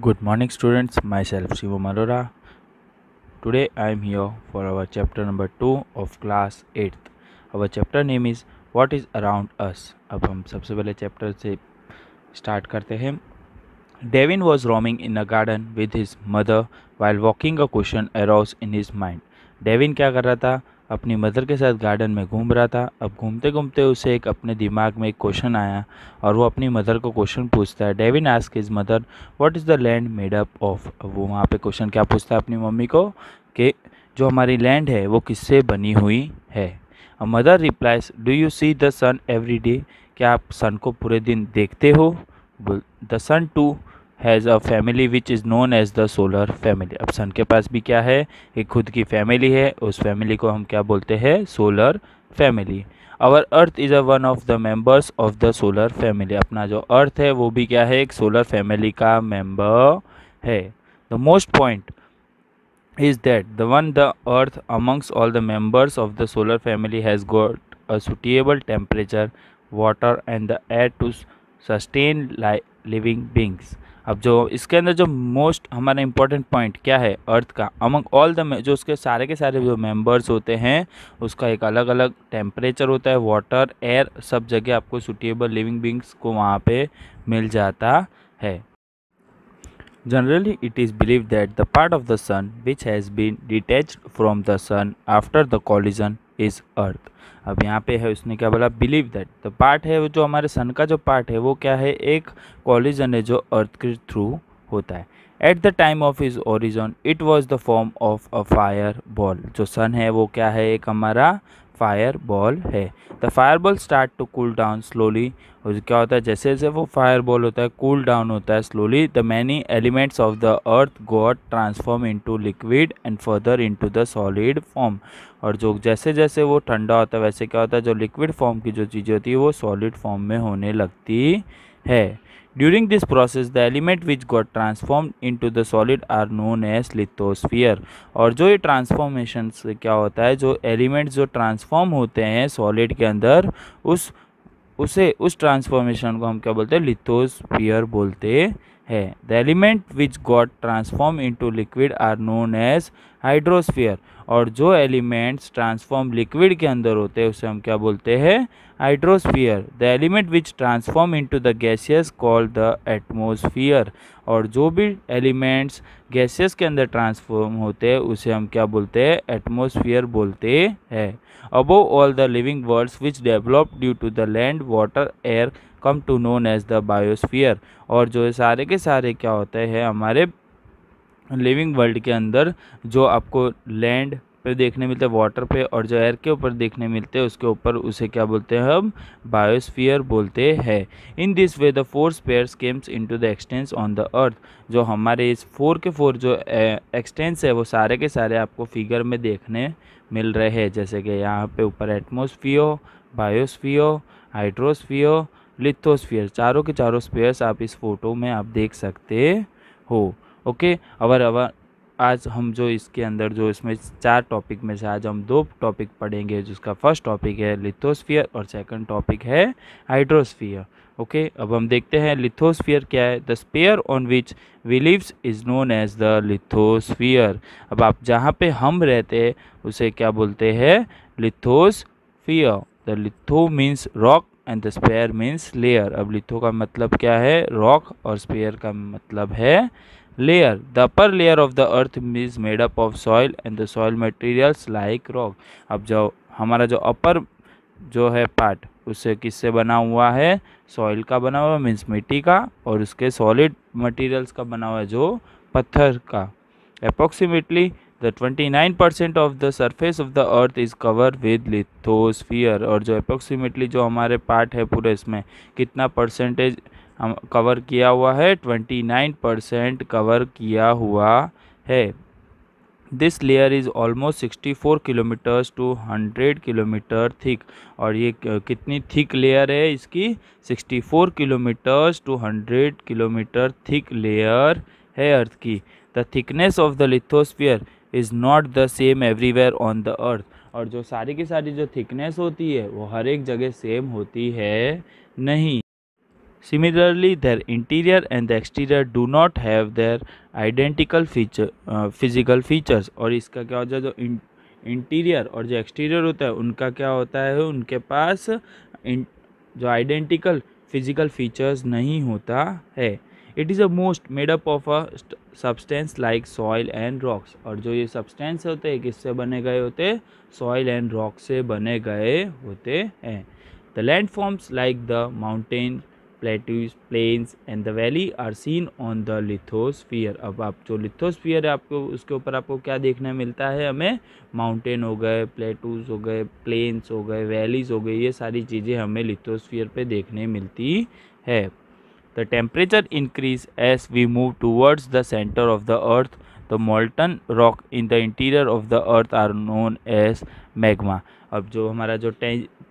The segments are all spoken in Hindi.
Good morning, students. Myself Shivam Arora. Today I am here for our chapter number 2 of class 8th. Our chapter name is What is Around Us. अब हम सबसे पहले चैप्टर से स्टार्ट करते हैं Devin was roaming in a garden with his mother while walking a question arose in his mind. Devin क्या कर रहा था अपनी मदर के साथ गार्डन में घूम रहा था। अब घूमते घूमते उसे एक अपने दिमाग में एक क्वेश्चन आया और वो अपनी मदर को क्वेश्चन पूछता है। Devin ask is mother what is the land made up of वो वहाँ पे क्वेश्चन क्या पूछता है अपनी मम्मी को कि जो हमारी लैंड है, वो किससे बनी हुई है? Mother replies do you see the sun every day क्या आप सन को पूरे दिन देखते हो? The sun too has a family which is known as the solar family अब सन के पास भी क्या है? एक खुद की फैमिली है। उस फैमिली को हम क्या बोलते हैं? Solar family our earth is a one of the members of the solar family अपना जो अर्थ है, वो भी क्या है? एक सोलर फैमिली का मेंबर है। The most point is that the one the earth amongst all the members of the solar family has got a suitable temperature, water, and the air to sustain living beings. अब जो इसके अंदर जो मोस्ट हमारा इम्पोर्टेंट पॉइंट क्या है? अर्थ का। अमंग ऑल द जो उसके सारे के सारे जो मेंबर्स होते हैं उसका एक अलग अलग टेम्परेचर होता है वाटर एयर सब जगह आपको सुटेबल लिविंग बींग्स को वहाँ पे मिल जाता है। Generally, it is believed that the part of the sun which has been detached from the sun after the collision is अर्थ। अब यहाँ पे है, उसने क्या बोला? बिलीव दैट तो पार्ट है जो हमारे सन का जो पार्ट है, वो क्या है? एक कॉलिजन है जो अर्थ के थ्रू होता है। At the time of is origin it was the form of a fire ball जो सन है, वो क्या है? एक हमारा फायर बॉल है। The fire ball start to cool down slowly. और क्या होता है, जैसे जैसे वो फायर बॉल होता है, कूल डाउन होता है slowly, the many elements of the earth got transform into liquid and further into the solid form. और जो जैसे जैसे वो ठंडा होता है, वैसे क्या होता है, जो लिक्विड फॉर्म की जो चीज़ें होती है, वो सॉलिड फॉर्म में होने लगती है। During this process, the element which got transformed into the solid are known as lithosphere. और जो ये से क्या होता है? जो एलिमेंट्स जो ट्रांसफॉर्म होते हैं सॉलिड के अंदर उस उसे उस ट्रांसफॉर्मेशन को हम क्या बोलते हैं? लिथोस्फियर बोलते हैं। The element which got transform into liquid are known as hydrosphere और जो एलिमेंट्स ट्रांसफॉर्म लिक्विड के अंदर होते हैं, उसे हम क्या बोलते हैं? Hydrosphere the element which transform into the gaseous called the atmosphere और जो भी एलिमेंट्स गैसियस के अंदर ट्रांसफॉर्म होते हैं, उसे हम क्या बोलते हैं? एटमोसफियर बोलते हैं। Above all the living worlds which develop due to the land water air come to known as the biosphere और जो सारे के सारे क्या होते हैं, हमारे लिविंग वर्ल्ड के अंदर जो आपको लैंड पे देखने मिलते हैं, वाटर पे और जो एयर के ऊपर देखने मिलते हैं, उसके ऊपर उसे क्या बोलते हैं हम? बायोस्फीयर बोलते हैं। In this way the four spheres came into the existence on the earth जो हमारे इस फोर के फोर जो एक्सटेंस है, वो सारे के सारे आपको फिगर में देखने मिल रहे हैं। जैसे कि यहाँ पे ऊपर एटमोसफियो बायोस्फियो हाइड्रोस्फियो लिथोस्फियर चारों के चारों स्पेयर्स आप इस फ़ोटो में आप देख सकते हो। ओके? अवर अवर, आज हम जो इसके अंदर, जो इसमें चार टॉपिक में से आज हम दो टॉपिक पढ़ेंगे, जिसका फ़र्स्ट टॉपिक है लिथोस्फियर और सेकंड टॉपिक है हाइड्रोस्फियर ओके? अब हम देखते हैं लिथोस्फियर क्या है the sphere on which we lives is known as the lithosphere अब आप जहाँ पे हम रहते हैं, उसे क्या बोलते हैं? Lithosphere the litho means rock and the sphere means layer अब लिथो का मतलब क्या है? रॉक और स्पेयर का मतलब है layer. The upper layer of the earth is made up of soil and the soil materials like rock. अब जो हमारा जो अपर जो है पार्ट उससे किससे बना हुआ है? सॉइल का बना हुआ मीन्स मिट्टी का, और उसके सॉलिड मटेरियल्स का बना हुआ है जो पत्थर का। Approximately the 29 percent of the surface of the earth is cover with lithosphere और जो अप्रोक्सीमेटली जो हमारे पार्ट है पूरे इसमें, कितना परसेंटेज कवर किया हुआ है 29 परसेंट कवर किया हुआ है। This layer is almost 64 kilometres to 100 kilometre thick और ये कितनी थिक लेयर है इसकी? 64 kilometres to 100 kilometre thick layer है अर्थ की। The thickness of the lithosphere is not the same everywhere on the earth और जो सारी की सारी जो थिकनेस होती है, वो हर एक जगह सेम होती है नहीं। Similarly, their interior and the exterior do not have their identical feature uh, physical features. और इसका क्या होता है? जो इंटीरियर और जो एक्सटीरियर होता है उनका क्या होता है? उनके पास जो आइडेंटिकल फ़िज़िकल फीचर्स नहीं होता है। It is a most made up of a substance like soil and rocks और जो ये सब्सटेंस होते हैं किससे बने गए होते सॉइल एंड रॉक से बने गए होते हैं। The land forms like the mountain plateaus plains and the valley are seen on the lithosphere अब आप जो लिथोस्फियर है, आपको उसके ऊपर आपको क्या देखने मिलता है? हमें माउंटेन हो गए प्लेटूज हो गए प्लेन्स हो गए वैलीज हो गए, ये सारी चीज़ें हमें लिथोस्फियर पे देखने मिलती है। The temperature increase as we move towards the centre of the earth the molten rock in the interior of the earth are known as magma अब जो हमारा जो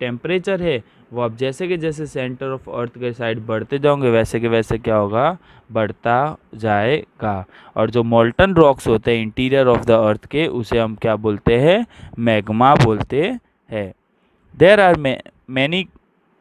टेम्परेचर है, वो अब जैसे कि जैसे सेंटर ऑफ़ अर्थ के साइड बढ़ते जाओगे, वैसे के वैसे क्या होगा? बढ़ता जाएगा। और जो मोल्टन रॉक्स होते हैं इंटीरियर ऑफ़ द अर्थ के, उसे हम क्या बोलते हैं? मैग्मा बोलते हैं। There are many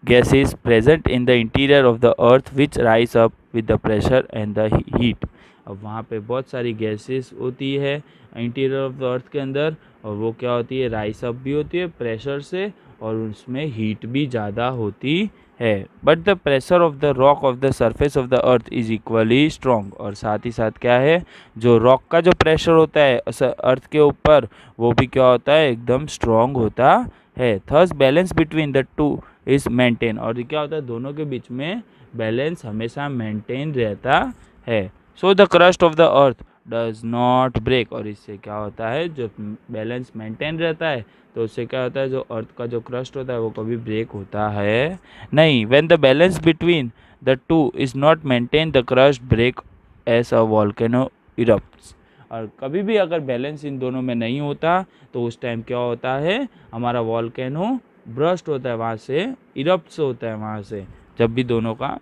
gases present in the interior of the earth which rise up with the pressure and the heat अब वहाँ पे बहुत सारी गैसेस होती है इंटीरियर ऑफ़ द अर्थ के अंदर, और वो क्या होती है राइस अप भी होती है प्रेशर से, और उसमें हीट भी ज़्यादा होती है। But the pressure of the rock of the surface of the earth is equally strong और साथ ही साथ क्या है, जो रॉक का जो प्रेशर होता है अर्थ के ऊपर, वो भी क्या होता है, एकदम स्ट्रॉन्ग होता है। There's balance between the two is maintain और क्या होता है, दोनों के बीच में बैलेंस हमेशा मेंटेन रहता है। So the crust of the earth does not break और इससे क्या होता है? जो बैलेंस मेंटेन रहता है तो उससे क्या होता है? जो अर्थ का जो क्रस्ट होता है, वो कभी ब्रेक होता है नहीं। When the balance between the two is not maintain the crust break as a volcano erupt और कभी भी अगर बैलेंस इन दोनों में नहीं होता तो उस टाइम क्या होता है? हमारा वॉल्केनो ब्रस्ट होता है वहाँ से इरप्ट होता है वहाँ से, जब भी दोनों का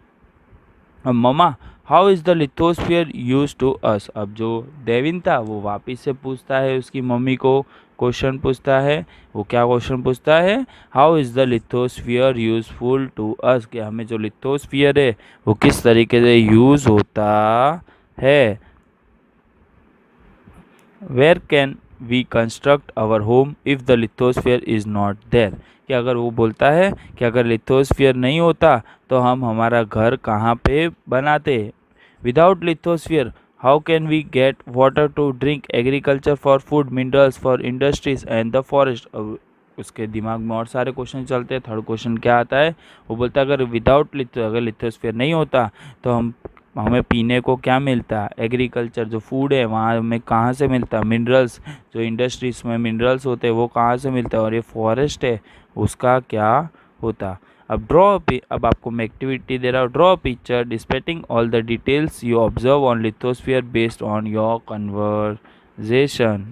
mama how is the lithosphere use to us अब जो देविन था, वो वापिस से पूछता है उसकी मम्मी को क्वेश्चन पूछता है, वो क्या क्वेश्चन पूछता है? How is the lithosphere useful to us कि हमें जो लिथोस्फियर है, वो किस तरीके से यूज़ होता है? Where can we construct our home if the lithosphere is not there कि अगर वो बोलता है कि अगर लिथोस्फियर नहीं होता तो हम हमारा घर कहाँ पे बनाते? Without lithosphere how can we get water to drink agriculture for food minerals for industries and the forest उसके दिमाग में और सारे क्वेश्चन चलते हैं। थर्ड क्वेश्चन क्या आता है? वो बोलता है, अगर विदाउट लिथो अगर लिथोस्फियर नहीं होता तो हम हमें पीने को क्या मिलता है? एग्रीकल्चर जो फ़ूड है, वहाँ हमें कहाँ से मिलता है? मिनरल्स जो इंडस्ट्रीज़ में मिनरल्स होते हैं, वो कहाँ से मिलता है? और ये फॉरेस्ट है, उसका क्या होता अब ड्रॉ अब आपको मैं एक्टिविटी दे रहा हूँ draw picture depicting all the details you observe on lithosphere based on your conversation